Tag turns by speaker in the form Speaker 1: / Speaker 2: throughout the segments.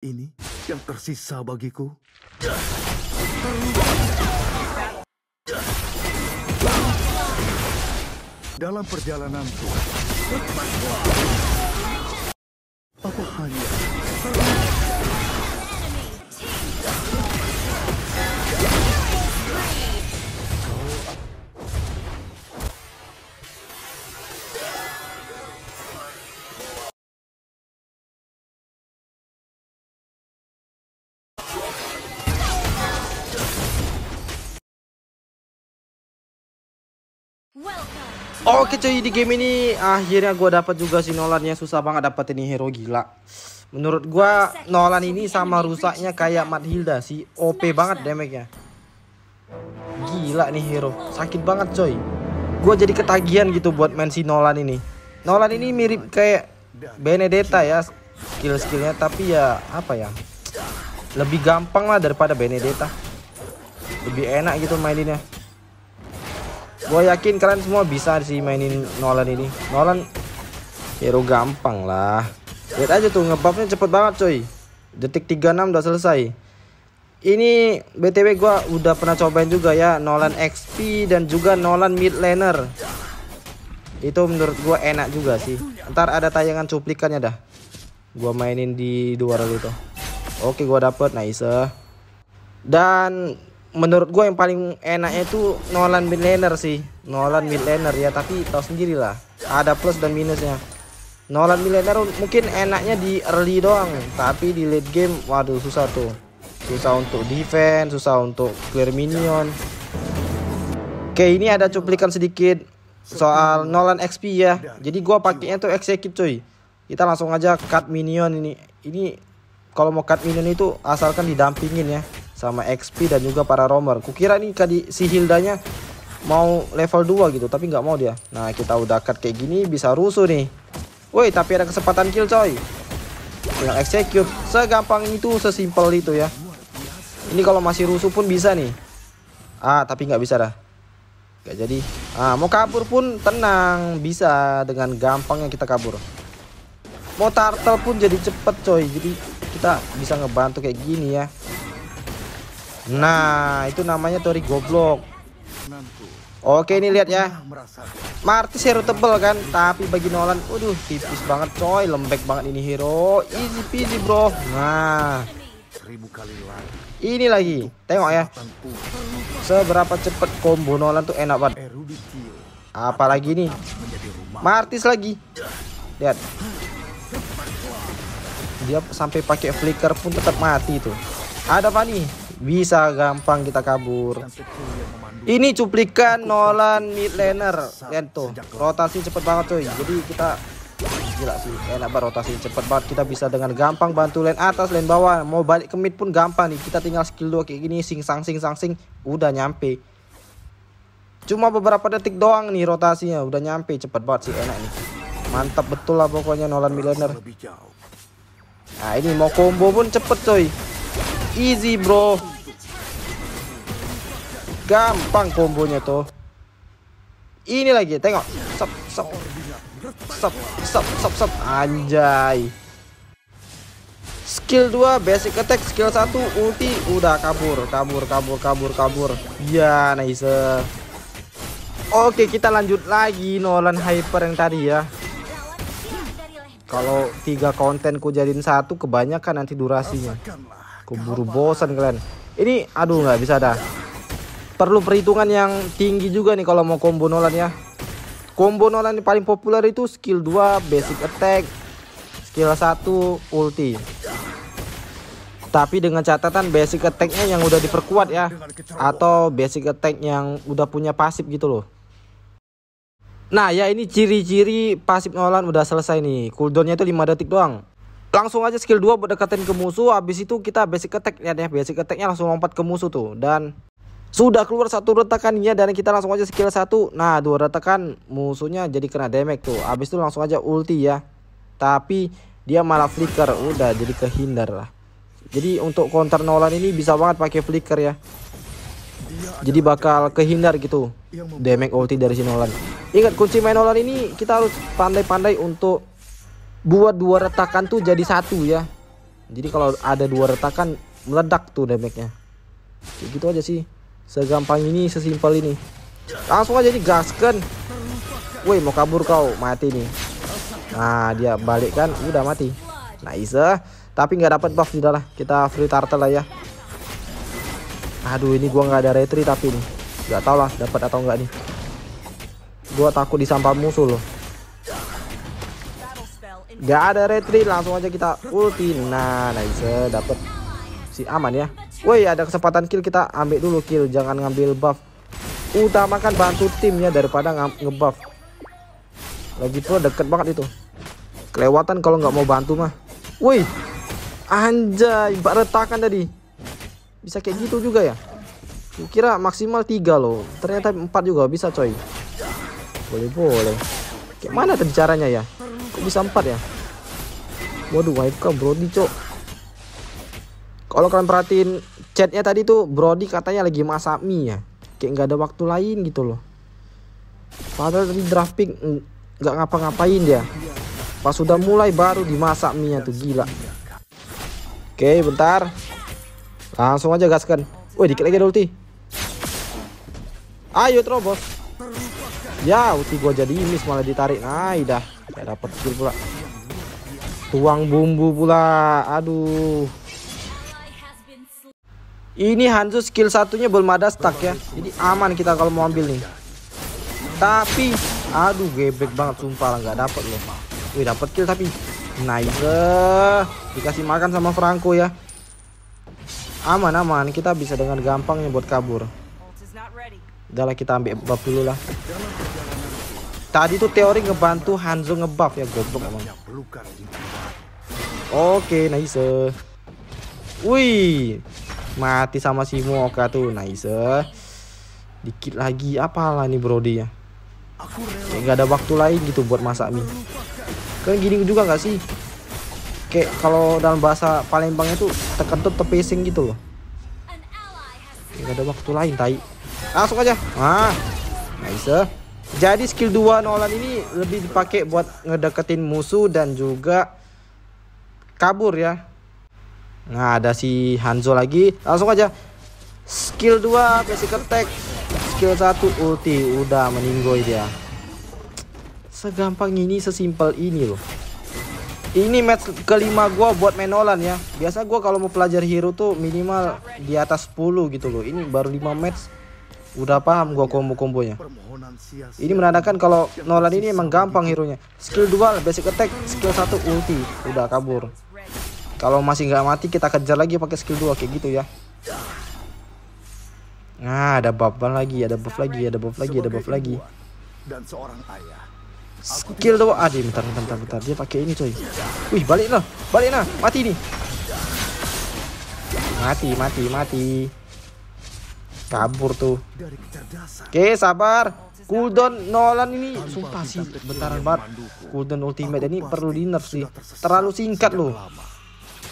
Speaker 1: Ini yang tersisa bagiku. Dalam perjalananku, apa hanya
Speaker 2: Oke cuy di game ini akhirnya gue dapat juga si Nolan ya susah banget dapat ini hero gila. Menurut gua Nolan ini sama rusaknya kayak Hilda sih OP banget damage-nya. Gila nih hero sakit banget coy. Gue jadi ketagihan gitu buat main si Nolan ini. Nolan ini mirip kayak Benedetta ya skill-skillnya tapi ya apa ya lebih gampang lah daripada Benedetta. Lebih enak gitu maininnya. Gue yakin kalian semua bisa sih mainin Nolan ini. Nolan hero gampang lah. Lihat aja tuh ngebuffnya cepet banget coy. Detik 36 udah selesai. Ini BTW gue udah pernah cobain juga ya Nolan XP dan juga Nolan mid laner. Itu menurut gue enak juga sih. Ntar ada tayangan cuplikannya dah. Gue mainin di dua itu. Oke gue dapet nice. Dan menurut gue yang paling enaknya itu Nolan mid laner sih. Nolan mid laner ya tapi tahu sendiri lah. Ada plus dan minusnya. Nolan mid laner mungkin enaknya di early doang tapi di late game waduh susah tuh. Susah untuk defense susah untuk clear minion. Oke ini ada cuplikan sedikit soal Nolan XP ya. Jadi gue pakainya tuh execute cuy. Kita langsung aja cut minion ini. Ini kalau mau cut minion itu asalkan didampingin ya sama XP dan juga para roamer. Kukira nih kadi si Hildanya mau level 2 gitu, tapi nggak mau dia. Nah, kita udah cut kayak gini bisa rusuh nih. Woi, tapi ada kesempatan kill coy. Tinggal execute. Segampang itu, sesimpel itu ya. Ini kalau masih rusuh pun bisa nih. Ah, tapi nggak bisa dah. Gak jadi. Ah, mau kabur pun tenang, bisa dengan gampangnya kita kabur. Mau turtle pun jadi cepet coy. Jadi kita bisa ngebantu kayak gini ya. Nah, itu namanya Tori goblok. Oke, ini lihat ya. Martis hero tebel kan, tapi bagi Nolan, waduh tipis banget coy, lembek banget ini hero. Easy peasy, bro. Nah. Ini lagi. Tengok ya. Seberapa cepet combo Nolan tuh enak banget. Apalagi nih. Martis lagi. Lihat. Dia sampai pakai flicker pun tetap mati tuh. Ada apa nih? Bisa gampang kita kabur. Ini cuplikan Nolan mid laner lihat tuh rotasi cepet banget coy. Jadi kita gila sih enak banget rotasi cepet banget. Kita bisa dengan gampang bantu lane atas lane bawah. Mau balik ke mid pun gampang nih. Kita tinggal skill 2 kayak gini sing sang sing sang sing udah nyampe. Cuma beberapa detik doang nih rotasinya udah nyampe. Cepet banget sih enak nih. Mantap betul lah pokoknya Nolan laner nah ini mau combo pun cepet coy. Easy bro gampang kombonya tuh. Ini lagi tengok. Sep sep sep sep sep sep anjay. Skill 2 basic attack skill 1 ulti udah kabur kabur kabur kabur kabur. Ya nice. Oke kita lanjut lagi Nolan hyper yang tadi ya. Kalau tiga konten ku jadiin satu kebanyakan nanti durasinya. Keburu bosan kalian. Ini aduh nggak bisa dah. Perlu perhitungan yang tinggi juga nih kalau mau combo Nolan ya. Combo Nolan yang paling populer itu skill 2 basic attack, skill 1 ulti. Tapi dengan catatan basic attacknya yang udah diperkuat ya. Atau basic attack yang udah punya pasif gitu loh. Nah ya ini ciri-ciri pasif Nolan udah selesai nih. Cooldownnya itu 5 detik doang langsung aja skill 2 buat deketin ke musuh habis itu kita basic attack ya basic attacknya langsung lompat ke musuh tuh dan sudah keluar satu retakannya dan kita langsung aja skill 1 nah dua retakan musuhnya jadi kena damage tuh. Habis itu langsung aja ulti ya. Tapi dia malah flicker. Udah jadi kehindar lah. Jadi untuk counter Nolan ini bisa banget pakai flicker ya. Jadi bakal kehindar gitu damage ulti dari si Nolan. Ingat kunci main Nolan ini kita harus pandai-pandai untuk buat dua retakan tuh jadi satu ya. Jadi kalau ada dua retakan meledak tuh damage-nya. Gitu aja sih. Segampang ini, sesimpel ini. Langsung aja nih gaskan. Woi, mau kabur kau, mati nih. Nah, dia balik kan, udah mati. Nice. Tapi nggak dapat buff tidak lah. Kita free turtle lah ya. Aduh, ini gua nggak ada retri tapi nih. Nggak tau lah dapat atau enggak nih. Gua takut disampah musuh loh. Gak ada retreat langsung aja kita ulti. Nah, nice dapat si aman ya. Woi, ada kesempatan kill kita ambil dulu kill, jangan ngambil buff. Utamakan bantu timnya daripada ngebuff. Lagi pula deket banget itu. Kelewatan kalau nggak mau bantu mah. Woi. Anjay, bak retakan tadi. Bisa kayak gitu juga ya? Kira maksimal tiga loh. Ternyata empat juga bisa coy. Boleh boleh. Kayak mana tadi caranya ya? Kok bisa empat ya? Waduh, wipe Brody, cok. Kalau kalian perhatiin chatnya tadi tuh Brody katanya lagi masak mie ya. Kayak nggak ada waktu lain gitu loh. Padahal tadi drafting nggak ngapa-ngapain dia. Pas sudah mulai baru dimasak mie tuh gila. Oke, bentar. Langsung aja gaskan. Woi, dikit lagi ada ulti. Ayo terobos. Ya, ulti gua jadi miss malah ditarik. Nah, dah. Kayak dapat kill pula. Tuang bumbu pula. Aduh. Ini Hanzo skill satunya belum ada stack ya. Jadi aman kita kalau mau ambil nih. Tapi aduh gebek banget sumpah nggak dapat loh. Wih, dapat kill tapi nice. Dikasih makan sama Franco ya. Aman aman, kita bisa dengan gampangnya buat kabur. Udah lah kita ambil buff dulu lah. Tadi tuh teori ngebantu Hanzo ngebuff ya goblok emang. Oke, nice. Wih, mati sama si Moka tuh, nice. Dikit lagi apalah nih Brody ya. Kayak gak ada waktu lain gitu buat masak mie. Kan gini juga gak sih? Kayak kalau dalam bahasa Palembang itu tekentut tepesing gitu loh. Kayak gak ada waktu lain, tai. Langsung aja. Ah, nice. Jadi skill 2 Nolan ini lebih dipakai buat ngedeketin musuh dan juga kabur ya. Nah, ada si Hanzo lagi. Langsung aja. Skill 2 basic attack. Skill 1 ulti udah meninggoy dia. Segampang ini, sesimpel ini loh. Ini match kelima gua buat main Nolan ya. Biasa gua kalau mau pelajar hero tuh minimal di atas 10 gitu loh. Ini baru 5 match udah paham gua combo-kombonya. Ini menandakan kalau Nolan ini emang gampang hero nya. Skill 2 basic attack, skill 1 ulti, udah kabur. Kalau masih nggak mati kita kejar lagi pakai skill 2 kayak gitu ya. Nah, ada buff lagi, ada buff lagi, ada buff lagi, ada buff lagi.
Speaker 1: Dan seorang ayah.
Speaker 2: Skill 2. Ah, dia bentar, bentar, bentar, bentar. Dia pakai ini, coy. Wih, balik lah. Balik lah. Mati nih. Mati, mati, mati. Kabur tuh. Oke, sabar. Cooldown Nolan ini sumpah sih bentaran banget. Cooldown ultimate ini perlu di nerf sih. Terlalu singkat loh.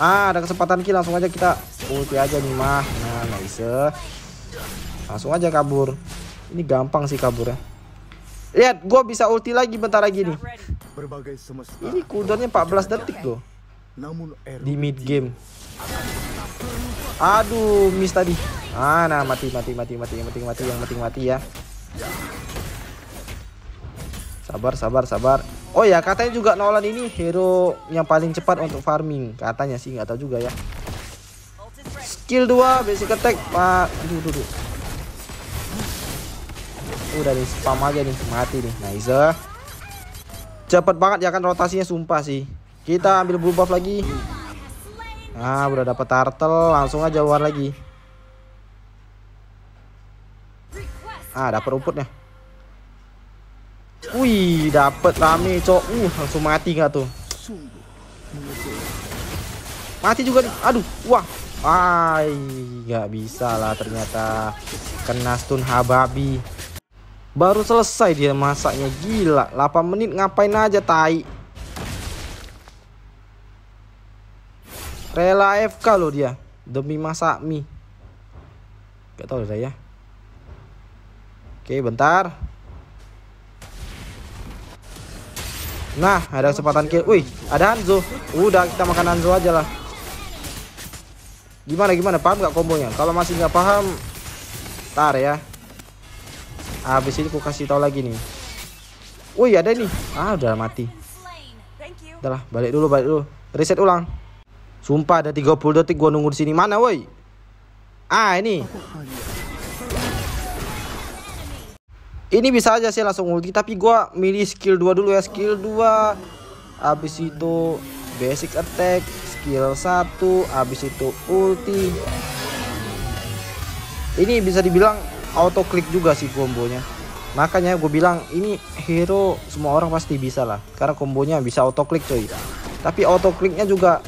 Speaker 2: Ah, ada kesempatan kill langsung aja kita ulti aja nih mah. Nah, nice. Langsung aja kabur. Ini gampang sih kabur ya. Lihat, gue bisa ulti lagi bentar lagi nih.
Speaker 1: Berbagai semesta.
Speaker 2: Ini cooldownnya 14 detik loh.
Speaker 1: Namun
Speaker 2: Di mid game. Aduh, miss tadi. Ah, nah mati mati mati mati yang penting mati yang penting mati ya. Sabar sabar sabar. Oh ya, katanya juga Nolan ini hero yang paling cepat untuk farming. Katanya sih nggak tahu juga ya. Skill 2 basic attack. Pak, aduh, aduh, aduh. Udah nih spam aja nih, mati nih. Nice. Cepet banget ya kan rotasinya sumpah sih. Kita ambil blue buff lagi. Nah, udah dapat turtle, langsung aja war lagi. Ah, dapat rumputnya. Wih, dapat rame, cok. Uh, langsung mati nggak tuh? Mati juga nih. Aduh, wah. Ay, nggak bisa lah ternyata. Kena stun Hababi. Baru selesai dia masaknya gila. 8 menit ngapain aja tai. Rela AFK loh dia demi masak mie. Gak tau udah ya. Oke, bentar. Nah, ada kesempatan kill. Wih, ada Hanzo. Udah kita makan Hanzo aja lah. Gimana gimana paham nggak kombonya? Kalau masih nggak paham, tar ya. Habis ini aku kasih tahu lagi nih. Wih ada nih. Ah udah mati. Udah balik dulu, balik dulu. Reset ulang. Sumpah ada 30 detik gua nunggu di sini. Mana woi? Ah, ini. Ini bisa aja sih langsung ulti tapi gua milih skill 2 dulu ya. Skill 2 habis itu basic attack, skill 1, habis itu ulti. Ini bisa dibilang auto click juga sih kombonya. Makanya gue bilang ini hero semua orang pasti bisa lah karena kombonya bisa auto click coy. Tapi auto clicknya juga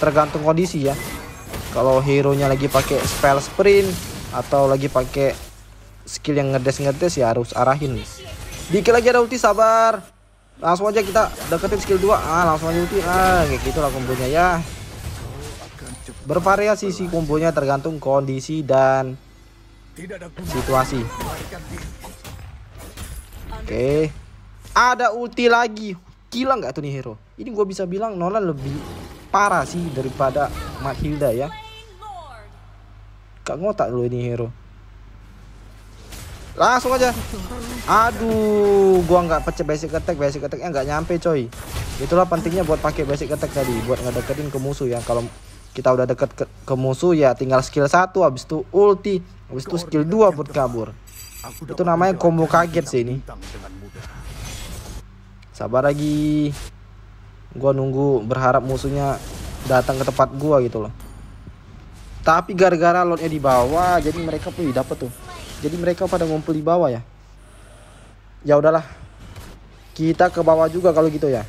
Speaker 2: tergantung kondisi ya. Kalau hero nya lagi pakai spell sprint atau lagi pakai skill yang ngedes ngedes ya harus arahin. Dikit lagi ada ulti sabar. Langsung aja kita deketin skill 2. Ah, langsung aja ulti. Ah, kayak gitulah kombonya ya. Bervariasi sih kombonya tergantung kondisi dan situasi. Oke. Ada ulti lagi. Gila nggak tuh nih hero? Ini gue bisa bilang Nolan lebih parah sih daripada Matilda ya. Kak ngotak dulu ini hero. Langsung aja. Aduh, gua nggak pecah basic attack, basic attacknya nggak nyampe coy. Itulah pentingnya buat pakai basic attack tadi, buat ngedeketin ke musuh ya. Kalau kita udah deket ke, ke musuh ya tinggal skill satu, habis itu ulti, habis itu skill 2 buat kabur. Itu namanya combo kaget sih ini. Sabar lagi. Gua nunggu berharap musuhnya datang ke tempat gua gitu loh. Tapi gara-gara lotnya di bawah, jadi mereka pun dapat tuh. Jadi mereka pada ngumpul di bawah ya. Ya udahlah. Kita ke bawah juga kalau gitu ya.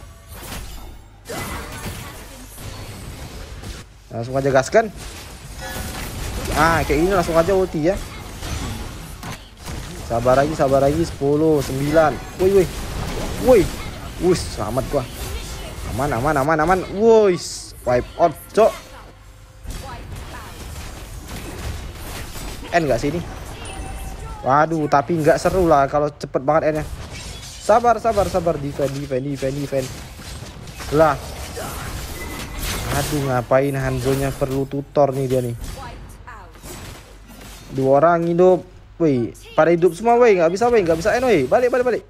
Speaker 2: Langsung aja gaskan. Ah, kayak ini langsung aja ulti ya. Sabar lagi, sabar lagi 10, 9. Woi, woi. Woi. Wus, selamat gua. Aman, aman, aman, aman. Woi, wipe out, cok. N gak sih ini? Waduh, tapi nggak seru lah kalau cepet banget N-nya. Sabar, sabar, sabar. Defend, defend, defend, defend. Lah. Aduh, ngapain Hanzo-nya perlu tutor nih dia nih. Dua orang hidup. Woi, pada hidup semua woi, nggak bisa woi, nggak bisa N woi. Balik, balik, balik.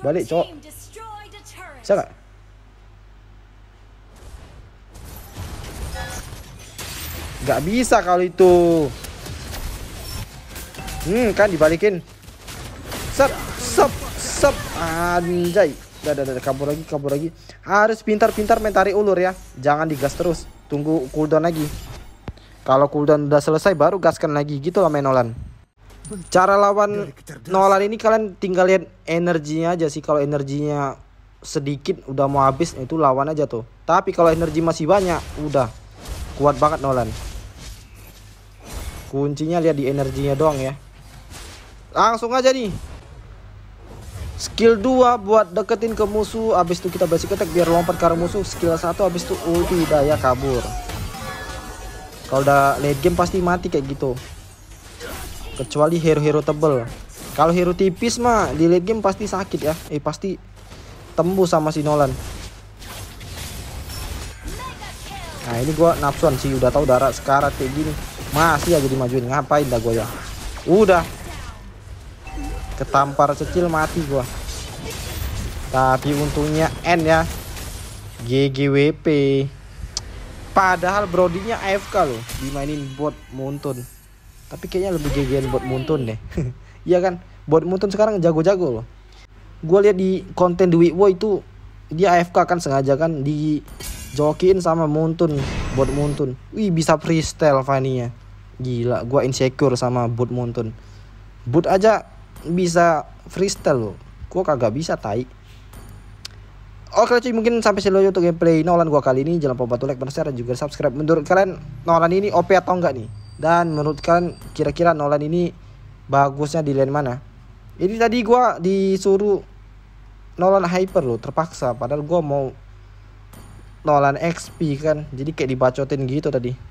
Speaker 2: Balik, cok. Bisa nggak? Nggak bisa kalau itu. Hmm, kan dibalikin. Sep, sep, sep. Anjay. Dah, dah, dah, kabur lagi, kabur lagi. Harus pintar-pintar main tarik ulur ya. Jangan digas terus. Tunggu cooldown lagi. Kalau cooldown udah selesai baru gaskan lagi gitu lah main Nolan. Cara lawan Nolan ini kalian tinggal lihat energinya aja sih. Kalau energinya sedikit udah mau habis itu lawan aja tuh. Tapi kalau energi masih banyak, udah kuat banget Nolan. Kuncinya lihat di energinya doang ya. Langsung aja nih. Skill 2 buat deketin ke musuh. Habis itu kita basic attack biar lompat ke arah musuh. Skill 1 habis itu ulti daya kabur. Kalau udah late game pasti mati kayak gitu. Kecuali hero-hero tebel. Kalau hero tipis mah di late game pasti sakit ya. Eh pasti tembus sama si Nolan. Nah ini gua nafsuan sih udah tahu darah sekarat kayak gini. Masih aja dimajuin ngapain dah gua ya. Udah ketampar kecil mati gua. Tapi untungnya N ya. GGWP padahal Brodinya AFK loh dimainin bot Muntun. Tapi kayaknya lebih GGN bot Muntun deh. Iya kan? Bot Muntun sekarang jago-jago loh. Gua lihat di konten Dwi Wo itu dia AFK kan sengaja kan di jokin sama Muntun bot Muntun. Wih bisa freestyle Fanny gila gua insecure sama bot Muntun. Bot aja bisa freestyle loh. Gua kagak bisa tai. Oke cuy mungkin sampai sini untuk gameplay Nolan gua kali ini. Jangan lupa bantu like share dan juga subscribe. Menurut kalian Nolan ini OP atau enggak nih? Dan menurut kalian kira-kira Nolan ini bagusnya di lane mana? Ini tadi gua disuruh Nolan hyper loh terpaksa. Padahal gua mau Nolan XP kan. Jadi kayak dibacotin gitu tadi